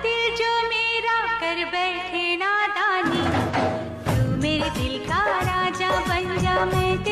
दिल जो मेरा कर बैठे ना दानी तू मेरे दिल का राजा बन जा, मैं